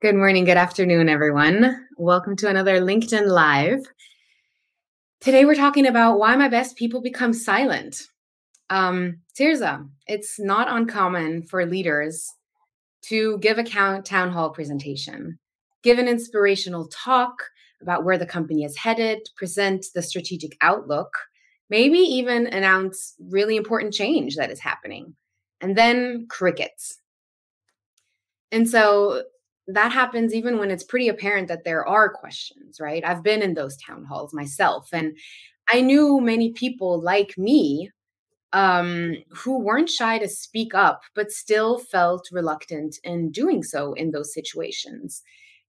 Good morning, good afternoon, everyone. Welcome to another LinkedIn Live. Today, we're talking about why my best people become silent. Um, Tirza, it's not uncommon for leaders to give a town hall presentation, give an inspirational talk about where the company is headed, present the strategic outlook, maybe even announce really important change that is happening, and then crickets. And so that happens even when it's pretty apparent that there are questions, right? I've been in those town halls myself, and I knew many people like me um, who weren't shy to speak up, but still felt reluctant in doing so in those situations.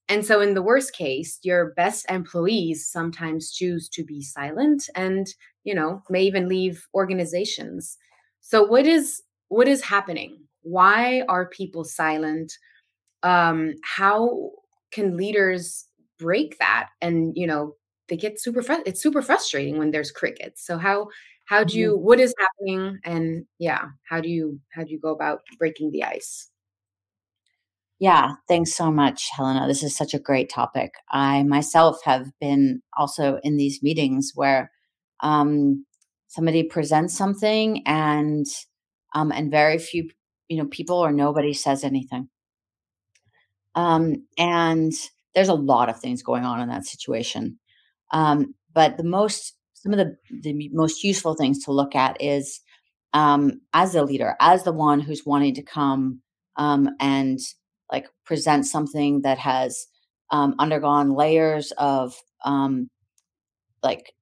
And so, in the worst case, your best employees sometimes choose to be silent and, you know, may even leave organizations. So, what is what is happening? Why are people silent? Um, how can leaders break that? And you know they get super fr- it's super frustrating when there's crickets. So how how do you what is happening? And yeah how do you how do you go about breaking the ice? Yeah thanks so much helena. This is such a great topic. I myself have been also in these meetings where um, somebody presents something and um, and very few you know people or nobody says anything um, and there's a lot of things going on in that situation. Um, but the most, some of the, the most useful things to look at is um, as a leader, as the one who's wanting to come um, and like present something that has um, undergone layers of um, like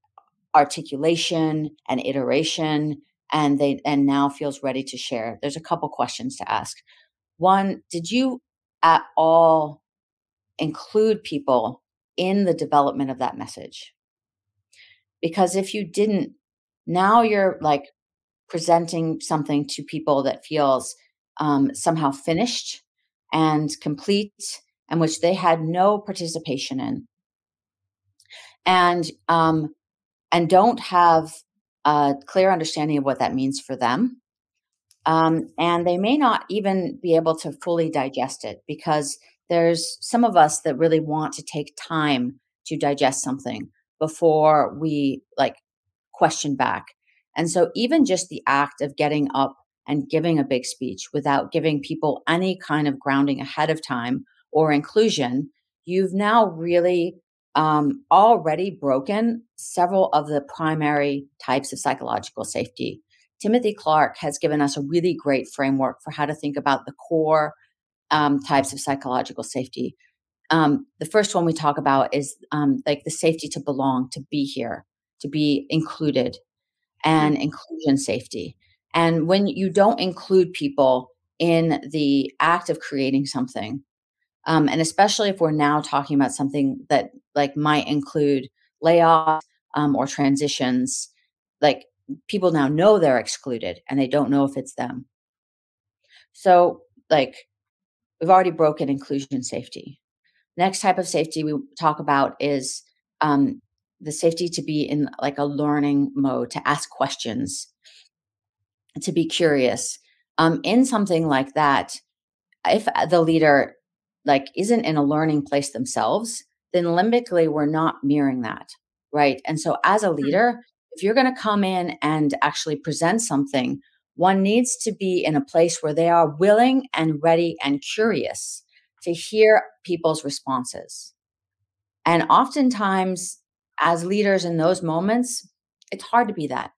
articulation and iteration and they and now feels ready to share there's a couple questions to ask one did you at all include people in the development of that message. Because if you didn't, now you're like presenting something to people that feels um, somehow finished and complete and which they had no participation in and um, and don't have a clear understanding of what that means for them um, and they may not even be able to fully digest it because there's some of us that really want to take time to digest something before we like question back. And so, even just the act of getting up and giving a big speech without giving people any kind of grounding ahead of time or inclusion, you've now really um, already broken several of the primary types of psychological safety Timothy Clark has given us a really great framework for how to think about the core um, types of psychological safety. Um, the first one we talk about is um, like the safety to belong, to be here, to be included, and mm-hmm. inclusion safety. And when you don't include people in the act of creating something, um, and especially if we're now talking about something that like might include layoffs um, or transitions, like people now know they're excluded and they don't know if it's them. So, like, we've already broken inclusion safety. Next type of safety we talk about is um, the safety to be in like a learning mode, to ask questions, to be curious. Um, in something like that, if the leader like isn't in a learning place themselves, then limbically we're not mirroring that, right? And so as a mm. leader, if you're going to come in and actually present something, one needs to be in a place where they are willing and ready and curious to hear people's responses. And oftentimes, as leaders in those moments, it's hard to be that.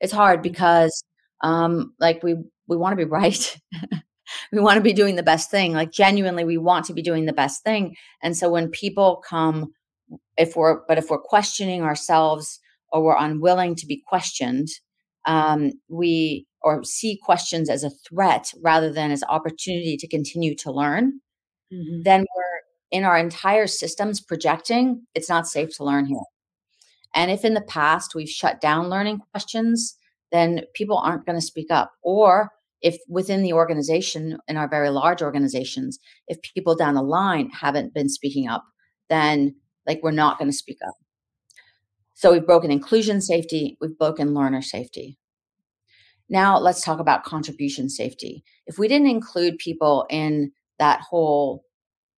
It's hard because, um, like, we we want to be right. we want to be doing the best thing. Like, genuinely, we want to be doing the best thing. And so, when people come, if we're but if we're questioning ourselves or we're unwilling to be questioned, um, we or see questions as a threat rather than as opportunity to continue to learn, mm-hmm. then we're in our entire systems projecting it's not safe to learn here. And if in the past we've shut down learning questions, then people aren't going to speak up. Or if within the organization, in our very large organizations, if people down the line haven't been speaking up, then like we're not going to speak up. So we've broken inclusion safety, we've broken learner safety. Now let's talk about contribution safety. If we didn't include people in that whole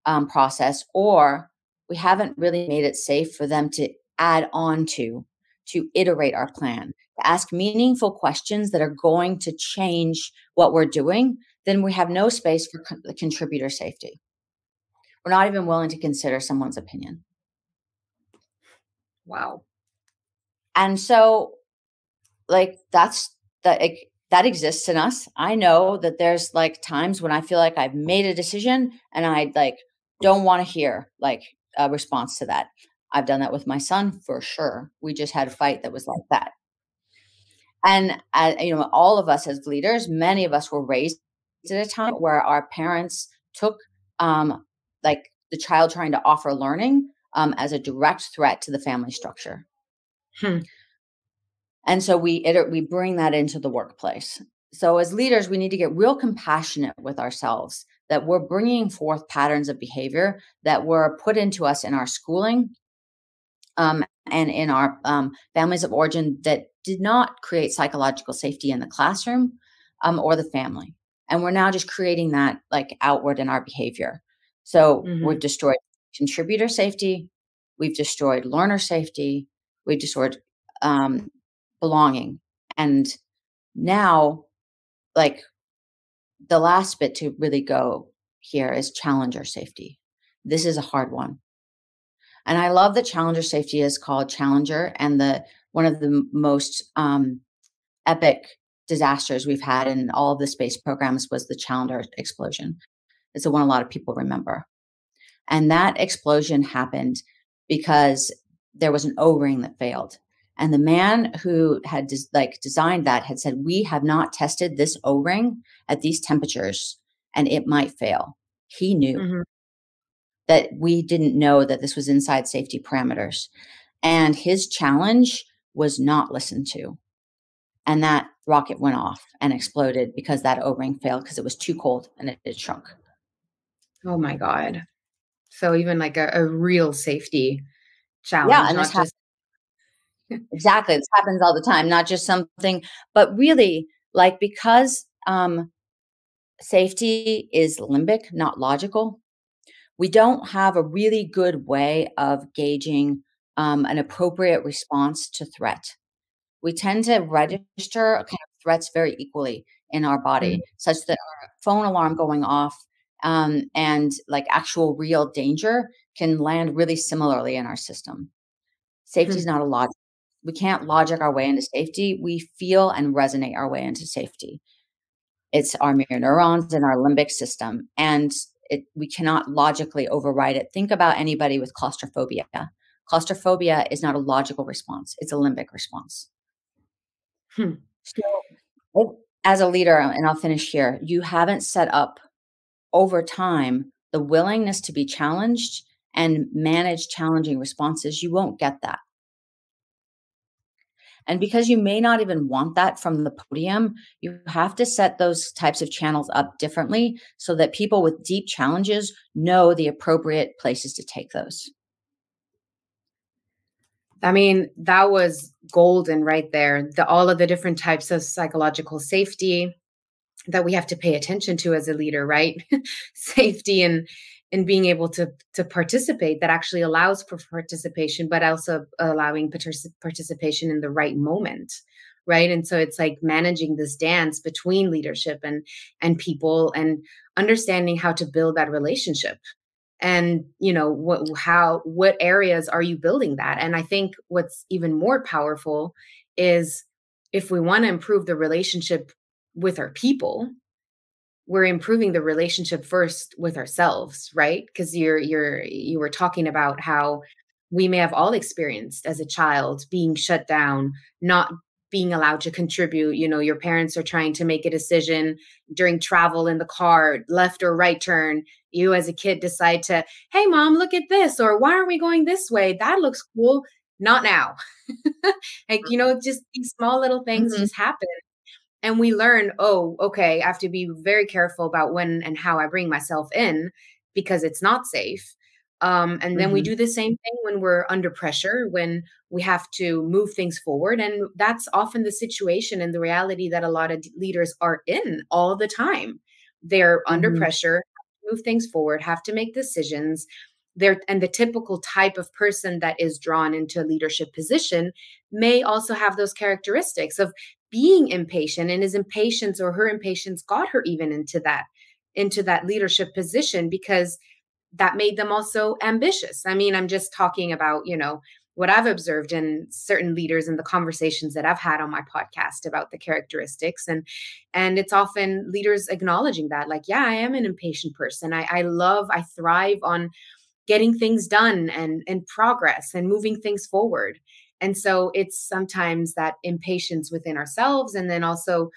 um, process, or we haven't really made it safe for them to add on to, to iterate our plan, to ask meaningful questions that are going to change what we're doing, then we have no space for co- contributor safety. We're not even willing to consider someone's opinion. Wow. And so, like, that's that, that exists in us. I know that there's like times when I feel like I've made a decision and I like don't want to hear like a response to that. I've done that with my son for sure. We just had a fight that was like that. And uh, you know, all of us as leaders, many of us were raised at a time where our parents took um, like the child trying to offer learning um, as a direct threat to the family structure. Hmm. And so we it, we bring that into the workplace. So as leaders, we need to get real compassionate with ourselves that we're bringing forth patterns of behavior that were put into us in our schooling um, and in our um, families of origin that did not create psychological safety in the classroom um, or the family. And we're now just creating that like outward in our behavior. So mm-hmm. we've destroyed contributor safety, we've destroyed learner safety, we've destroyed um, belonging. And now, like the last bit to really go here is challenger safety. This is a hard one. And I love that challenger safety is called challenger and the one of the most um, epic disasters we've had in all of the space programs was the Challenger explosion. It's the one a lot of people remember. And that explosion happened because there was an O-ring that failed. And the man who had des- like designed that had said, "We have not tested this O-ring at these temperatures, and it might fail." He knew mm-hmm. that we didn't know that this was inside safety parameters, and his challenge was not listened to, and that rocket went off and exploded because that O-ring failed because it was too cold and it, it shrunk. Oh my god! So even like a, a real safety challenge, yeah, and not just exactly. This happens all the time, not just something, but really like because um, safety is limbic, not logical, we don't have a really good way of gauging um, an appropriate response to threat. We tend to register kind of threats very equally in our body, mm-hmm. such that our phone alarm going off um, and like actual real danger can land really similarly in our system. Safety mm-hmm. is not a logic we can't logic our way into safety. We feel and resonate our way into safety. It's our mirror neurons and our limbic system. And it, we cannot logically override it. Think about anybody with claustrophobia. Claustrophobia is not a logical response, it's a limbic response. Hmm. So, as a leader, and I'll finish here, you haven't set up over time the willingness to be challenged and manage challenging responses. You won't get that. And because you may not even want that from the podium, you have to set those types of channels up differently so that people with deep challenges know the appropriate places to take those. I mean, that was golden right there. The, all of the different types of psychological safety that we have to pay attention to as a leader, right? safety and and being able to to participate that actually allows for participation but also allowing participation in the right moment right? And so it's like managing this dance between leadership and and people and understanding how to build that relationship. And you know what how what areas are you building that? And i think what's even more powerful is if we want to improve the relationship with our people we're improving the relationship first with ourselves right? Because you're you're you were talking about how we may have all experienced as a child being shut down not being allowed to contribute you know your parents are trying to make a decision during travel in the car left or right turn you as a kid decide to hey mom look at this or why aren't we going this way? That looks cool. Not now. Like you know just these small little things mm-hmm. just happen and we learn oh okay i have to be very careful about when and how i bring myself in because it's not safe um, and then mm-hmm. we do the same thing when we're under pressure when we have to move things forward and that's often the situation and the reality that a lot of leaders are in all the time they're mm-hmm. under pressure move things forward, have to make decisions. There and the typical type of person that is drawn into a leadership position may also have those characteristics of being impatient and his impatience or her impatience got her even into that into that leadership position because that made them also ambitious. I mean, I'm just talking about, you know, what I've observed in certain leaders and the conversations that I've had on my podcast about the characteristics. And and it's often leaders acknowledging that, like, yeah, I am an impatient person. I, I love, I thrive on getting things done and and progress and moving things forward. And so it's sometimes that impatience within ourselves and then also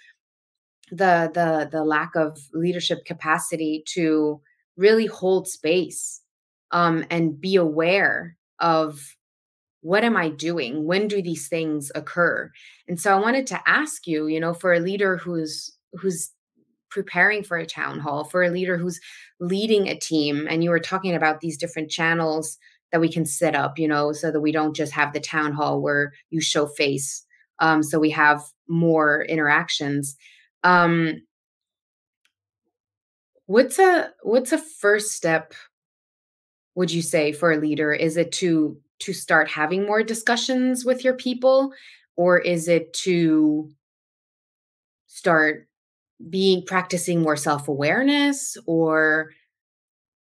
the the the lack of leadership capacity to really hold space um, and be aware of what am I doing? When do these things occur? And so I wanted to ask you, you know, for a leader who's who's preparing for a town hall, for a leader who's leading a team, and you were talking about these different channels that we can set up, you know, so that we don't just have the town hall where you show face. Um, so we have more interactions. Um, what's a what's a first step would you say for a leader is it to to start having more discussions with your people or is it to start being practicing more self-awareness or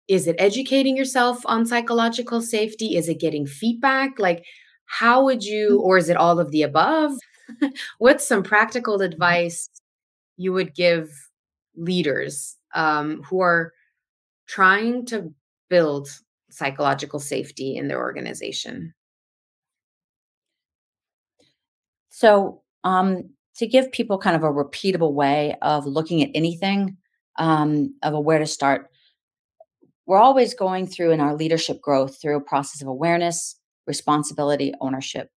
is it educating yourself on psychological safety? Is it getting feedback? Like how would you or is it all of the above? What's some practical advice you would give leaders um, who are trying to build psychological safety in their organization? So, um, to give people kind of a repeatable way of looking at anything, um, of a where to start, we're always going through in our leadership growth through a process of awareness, responsibility, ownership.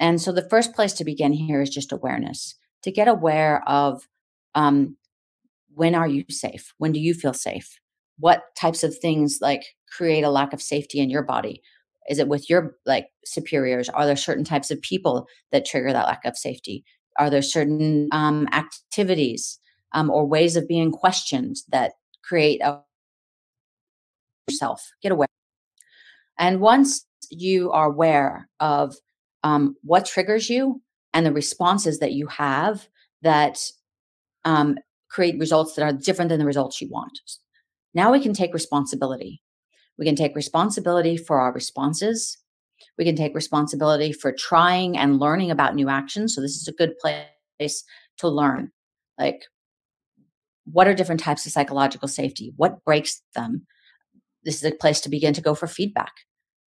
And so the first place to begin here is just awareness to get aware of um, when are you safe? When do you feel safe? What types of things like create a lack of safety in your body? Is it with your like superiors? Are there certain types of people that trigger that lack of safety? Are there certain um, activities um, or ways of being questioned that create a yourself? Get aware. And once you are aware of um, what triggers you and the responses that you have that um, create results that are different than the results you want. Now we can take responsibility. We can take responsibility for our responses. We can take responsibility for trying and learning about new actions. So, this is a good place to learn. Like, what are different types of psychological safety? What breaks them? This is a place to begin to go for feedback.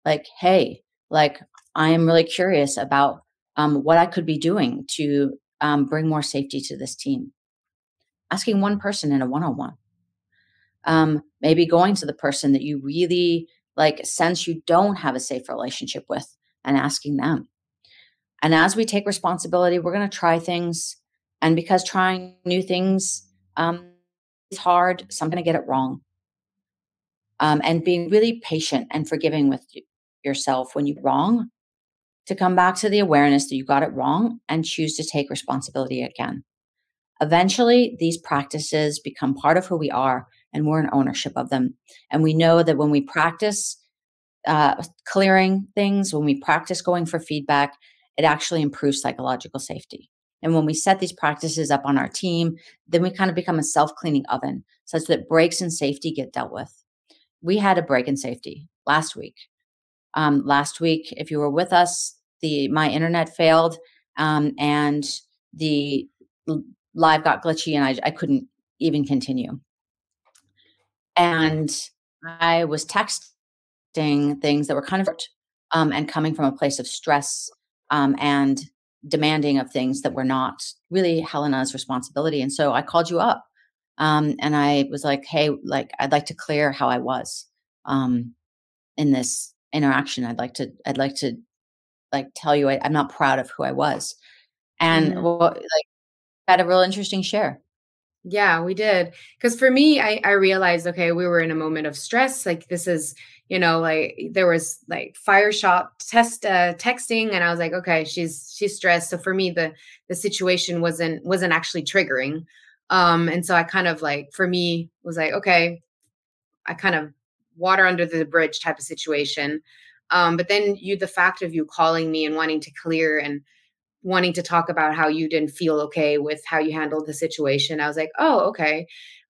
Like, hey, like, I am really curious about um, what I could be doing to um, bring more safety to this team. Asking one person in a one-on-one. Um, maybe going to the person that you really like sense you don't have a safe relationship with and asking them. And as we take responsibility we're going to try things. And because trying new things um, is hard so i'm going to get it wrong um, and being really patient and forgiving with yourself when you're wrong to come back to the awareness that you got it wrong and choose to take responsibility again Eventually, these practices become part of who we are and we're in ownership of them. And we know that when we practice uh, clearing things, when we practice going for feedback, it actually improves psychological safety. And when we set these practices up on our team, then we kind of become a self cleaning oven such that breaks in safety get dealt with. We had a break in safety last week. Um, last week, if you were with us, the my internet failed um, and the live got glitchy and I, I couldn't even continue. And I was texting things that were kind of um, and coming from a place of stress um, and demanding of things that were not really Helena's responsibility. And so I called you up um, and I was like, hey, like I'd like to clear how I was um, in this interaction. I'd like to, I'd like to like tell you I, am not proud of who I was. And mm. well, like had a real interesting share. Yeah, we did. Because for me, I, I realized, okay, we were in a moment of stress. Like this is, you know, like there was like fire shot test uh, texting, and I was like, okay, she's she's stressed. So for me, the the situation wasn't wasn't actually triggering. Um, and so I kind of like for me was like, okay, I kind of water under the bridge type of situation. Um, but then you, the fact of you calling me and wanting to clear and wanting to talk about how you didn't feel okay with how you handled the situation, I was like, oh, okay.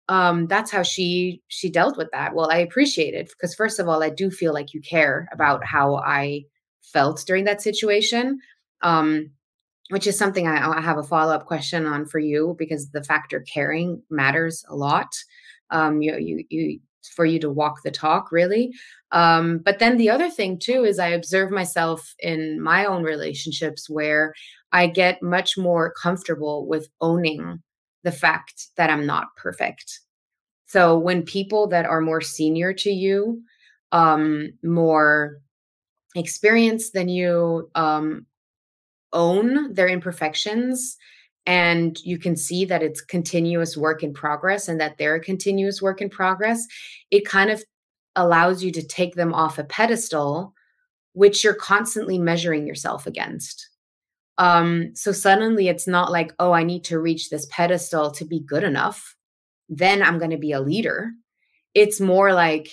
Um, that's how she she dealt with that. Well, I appreciate it because first of all, I do feel like you care about how I felt during that situation. Um, which is something I, have a follow up question on for you because the factor caring matters a lot. Um, you, you, you, for you to walk the talk, really. Um, but then the other thing too is I observe myself in my own relationships where I get much more comfortable with owning the fact that I'm not perfect. So when people that are more senior to you, um, more experienced than you, um, own their imperfections and you can see that it's continuous work in progress and that they're a continuous work in progress, it kind of allows you to take them off a pedestal, which you're constantly measuring yourself against. Um, so suddenly it's not like, oh, I need to reach this pedestal to be good enough. Then I'm going to be a leader. It's more like,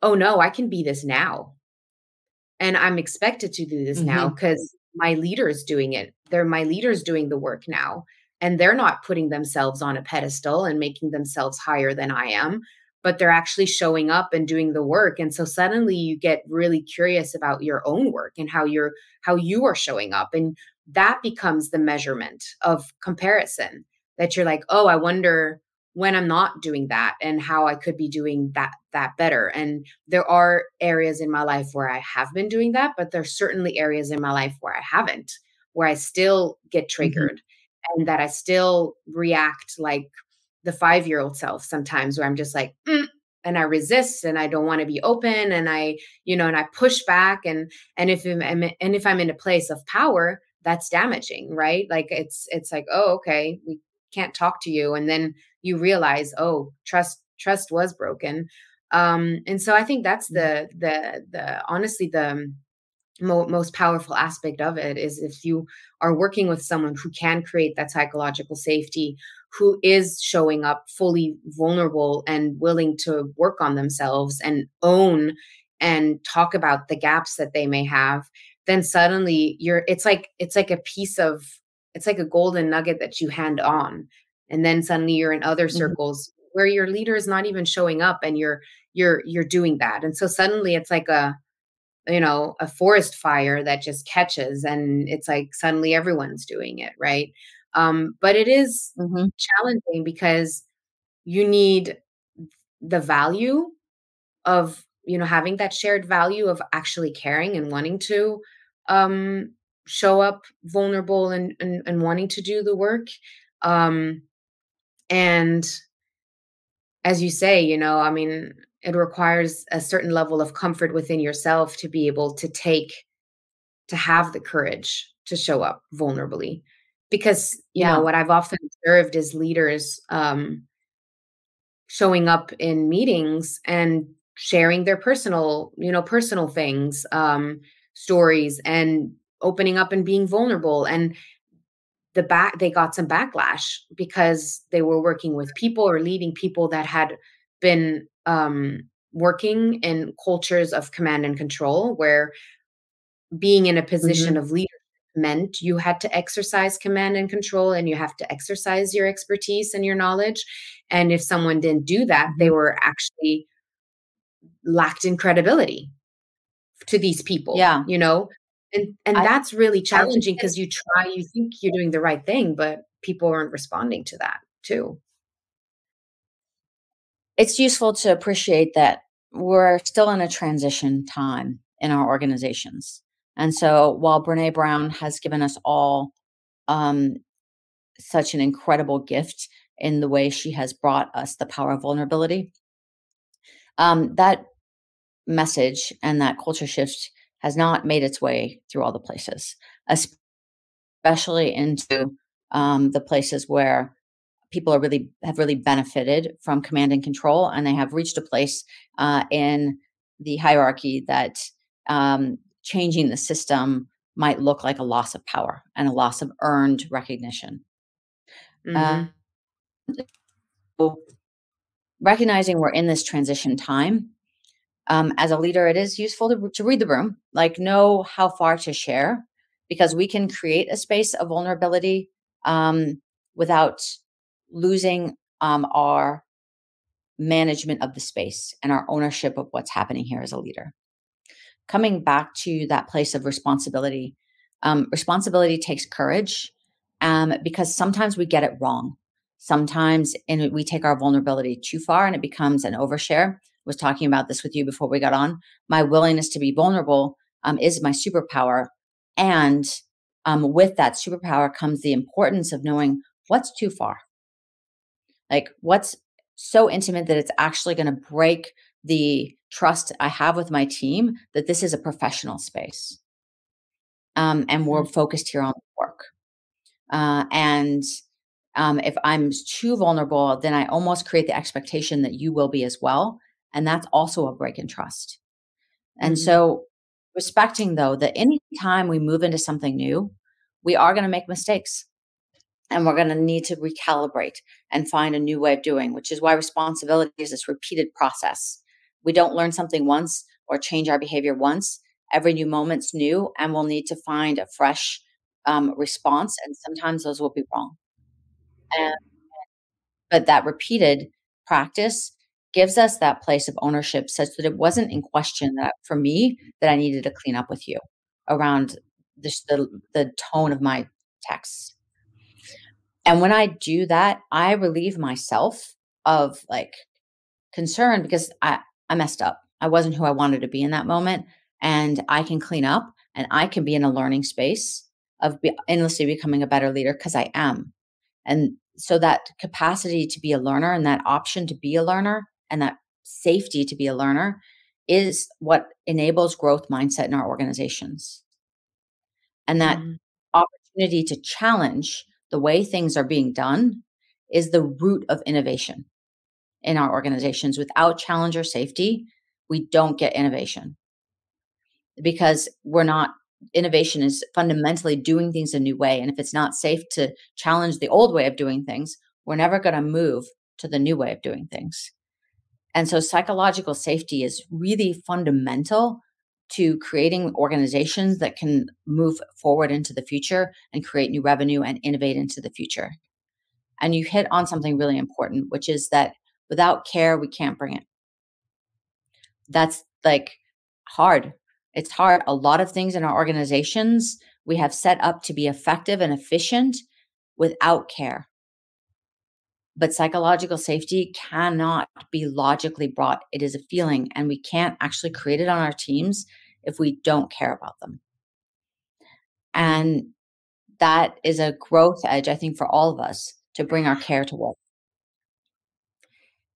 oh no, I can be this now. And I'm expected to do this mm-hmm. now because my leaders doing it. They're my leaders doing the work now. And they're not putting themselves on a pedestal and making themselves higher than I am, but they're actually showing up and doing the work. And so suddenly you get really curious about your own work and how you're how you are showing up. And that becomes the measurement of comparison that you're like, oh, I wonder when I'm not doing that and how I could be doing that that better. And there are areas in my life where I have been doing that, but there's certainly areas in my life where I haven't, where I still get mm-hmm. triggered mm-hmm. and that I still react like the 5-year-old self sometimes where I'm just like mm, and I resist and I don't want to be open and I, you know, and I push back and and if I'm and if I'm in a place of power, that's damaging, right? Like it's it's like, oh, okay, we can't talk to you and then you realize oh trust trust was broken. Um and so i think that's the the the honestly the mo- most powerful aspect of it is if you are working with someone who can create that psychological safety who is showing up fully vulnerable and willing to work on themselves and own and talk about the gaps that they may have then suddenly you're it's like it's like a piece of it's like a golden nugget that you hand on and then suddenly you're in other mm-hmm. circles mm-hmm. where your leader is not even showing up and you're you're you're doing that and so suddenly it's like a you know a forest fire that just catches and it's like suddenly everyone's doing it right um but it is mm-hmm. challenging because you need the value of you know having that shared value of actually caring and wanting to um show up vulnerable and, and, and wanting to do the work. Um, and as you say, you know, I mean, it requires a certain level of comfort within yourself to be able to take, to have the courage to show up vulnerably. Because, you yeah. know, what I've often observed is leaders um, showing up in meetings and sharing their personal, you know, personal things, um, stories, and opening up and being vulnerable and the back they got some backlash because they were working with people or leading people that had been um, working in cultures of command and control where being in a position mm-hmm. of leadership meant you had to exercise command and control and you have to exercise your expertise and your knowledge and if someone didn't do that they mm-hmm. were actually lacked in credibility to these people yeah you know and and I, that's really challenging because you try you think you're doing the right thing but people aren't responding to that too. It's useful to appreciate that we're still in a transition time in our organizations. And so while Brené Brown has given us all um, such an incredible gift in the way she has brought us the power of vulnerability um, that message and that culture shift has not made its way through all the places, especially into um, the places where people are really have really benefited from command and control, and they have reached a place uh, in the hierarchy that um, changing the system might look like a loss of power and a loss of earned recognition. Mm-hmm. Uh, recognizing we're in this transition time, um, as a leader, it is useful to, to read the room, like know how far to share, because we can create a space of vulnerability um, without losing um, our management of the space and our ownership of what's happening here as a leader. Coming back to that place of responsibility, um, responsibility takes courage um, because sometimes we get it wrong. Sometimes and we take our vulnerability too far and it becomes an overshare. Was talking about this with you before we got on. My willingness to be vulnerable um, is my superpower. And um, with that superpower comes the importance of knowing what's too far. Like what's so intimate that it's actually going to break the trust I have with my team that this is a professional space. Um, and we're mm-hmm. focused here on work. Uh, and um, if I'm too vulnerable, then I almost create the expectation that you will be as well. And that's also a break in trust. And mm-hmm. so, respecting though that anytime we move into something new, we are going to make mistakes and we're going to need to recalibrate and find a new way of doing, which is why responsibility is this repeated process. We don't learn something once or change our behavior once. Every new moment's new, and we'll need to find a fresh um, response. And sometimes those will be wrong. And, but that repeated practice gives us that place of ownership such that it wasn't in question that for me that I needed to clean up with you around the, the tone of my texts. And when I do that, I relieve myself of like concern because I, I messed up. I wasn't who I wanted to be in that moment. And I can clean up and I can be in a learning space of be, endlessly becoming a better leader because I am. And so that capacity to be a learner and that option to be a learner and that safety to be a learner is what enables growth mindset in our organizations. And that mm. opportunity to challenge the way things are being done is the root of innovation in our organizations. Without challenger safety, we don't get innovation because we're not innovation is fundamentally doing things a new way and if it's not safe to challenge the old way of doing things we're never going to move to the new way of doing things and so psychological safety is really fundamental to creating organizations that can move forward into the future and create new revenue and innovate into the future. And you hit on something really important, which is that without care, we can't bring it. That's like hard. It's hard. A lot of things in our organizations we have set up to be effective and efficient without care. But psychological safety cannot be logically brought. It is a feeling, and we can't actually create it on our teams if we don't care about them. And that is a growth edge, I think, for all of us to bring our care to work.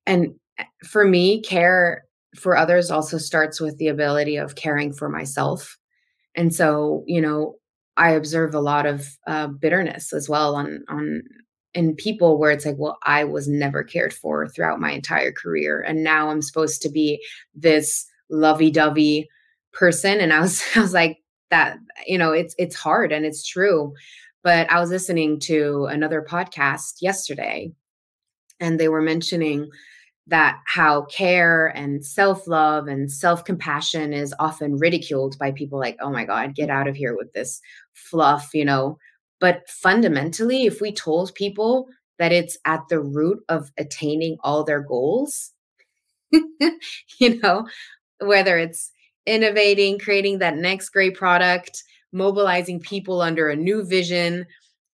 And eh, for me, care for others also starts with the ability of caring for myself. And so, you know, I observe a lot of uh, bitterness as well on on in people where it's like, well, I was never cared for throughout my entire career, and now I'm supposed to be this lovey-dovey person. And i was i was like that you know it's it's hard and it's true. But i was listening to another podcast yesterday and they were mentioning that how care and self-love and self-compassion is often ridiculed by people like oh my god get out of here with this fluff you know but fundamentally if we told people that it's at the root of attaining all their goals you know whether it's innovating, creating that next great product, mobilizing people under a new vision,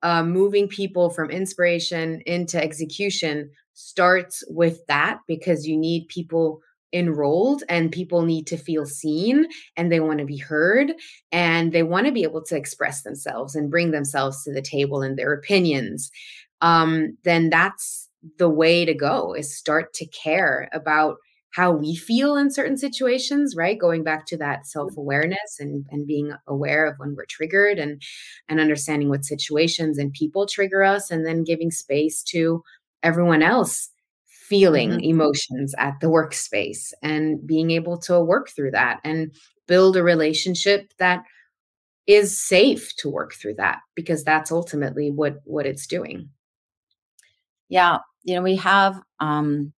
uh, moving people from inspiration into execution starts with that because you need people enrolled and people need to feel seen and they want to be heard and they want to be able to express themselves and bring themselves to the table and their opinions um, then that's the way to go is start to care about how we feel in certain situations right? Going back to that self-awareness and and being aware of when we're triggered and and understanding what situations and people trigger us and then giving space to everyone else feeling mm-hmm. emotions at the workspace and being able to work through that and build a relationship that is safe to work through that because that's ultimately what what it's doing yeah you know we have um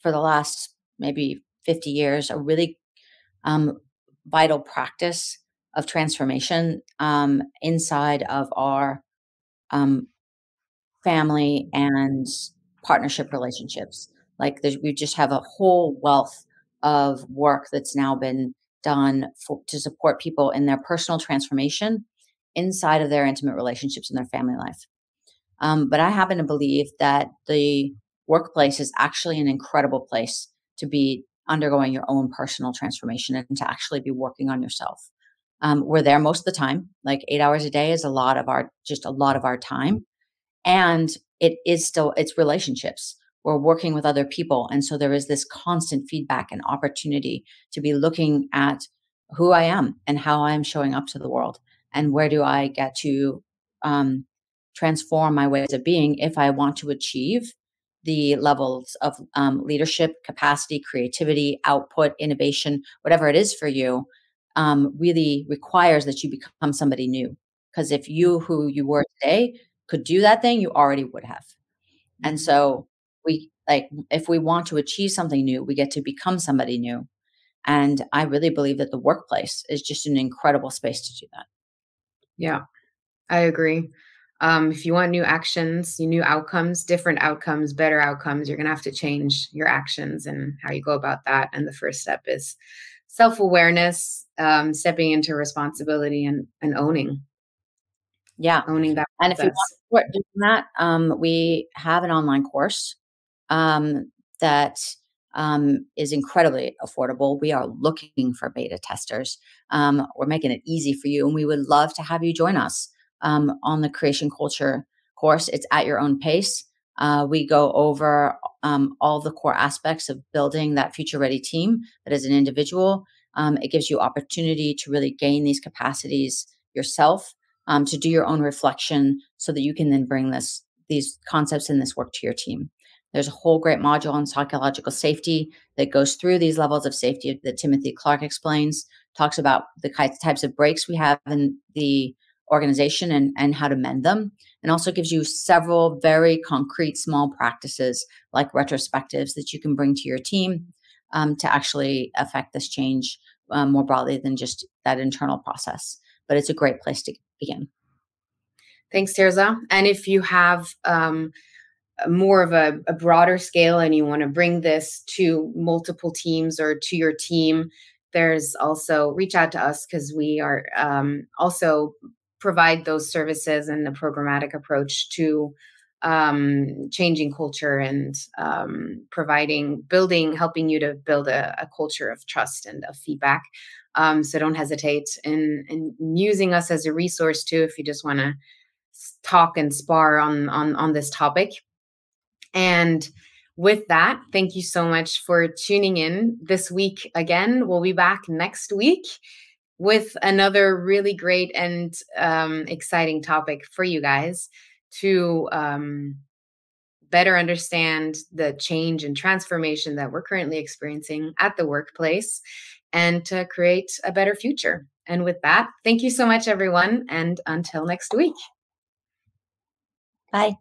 for the last maybe 50 years a really um, vital practice of transformation um, inside of our um, family and partnership relationships. Like we just have a whole wealth of work that's now been done for, to support people in their personal transformation inside of their intimate relationships in their family life. Um, but I happen to believe that the workplace is actually an incredible place to be undergoing your own personal transformation and to actually be working on yourself. Um, we're there most of the time, like eight hours a day is a lot of our, just a lot of our time. And it is still, it's relationships. We're working with other people. And so there is this constant feedback and opportunity to be looking at who I am and how I'm showing up to the world and where do I get to um, transform my ways of being if I want to achieve the levels of um, leadership, capacity, creativity, output, innovation, whatever it is for you, um, really requires that you become somebody new. Because if you, who you were today, could do that thing, you already would have. And mm-hmm. so we like, if we want to achieve something new, we get to become somebody new. And I really believe that the workplace is just an incredible space to do that. Yeah, I agree. Um, if you want new actions, new outcomes, different outcomes, better outcomes, you're going to have to change your actions and how you go about that. And the first step is self awareness, um, stepping into responsibility and, and owning. Yeah. Owning that. And if you want to do that, um, we have an online course um, that um, is incredibly affordable. We are looking for beta testers. Um, we're making it easy for you, and we would love to have you join us um, on the creation culture course. It's at your own pace. Uh, we go over um, all the core aspects of building that future ready team that is an individual. Um, it gives you opportunity to really gain these capacities yourself, um, to do your own reflection so that you can then bring this these concepts and this work to your team. There's a whole great module on psychological safety that goes through these levels of safety that Timothy Clark explains, talks about the types of breaks we have in the organization and, and how to mend them, and also gives you several very concrete small practices like retrospectives that you can bring to your team um, to actually affect this change um, more broadly than just that internal process. But it's a great place to begin. Thanks, Tirza. And if you have um, more of a, a broader scale and you want to bring this to multiple teams or to your team, there's also reach out to us because we are um, also provide those services and the programmatic approach to um, changing culture and um, providing, building, helping you to build a, a culture of trust and of feedback. Um, so don't hesitate in, in using us as a resource too if you just want to talk and spar on on on this topic. And with that, thank you so much for tuning in this week again. We'll be back next week with another really great and um, exciting topic for you guys to um, better understand the change and transformation that we're currently experiencing at the workplace and to create a better future. And with that, thank you so much, everyone. And until next week. Bye.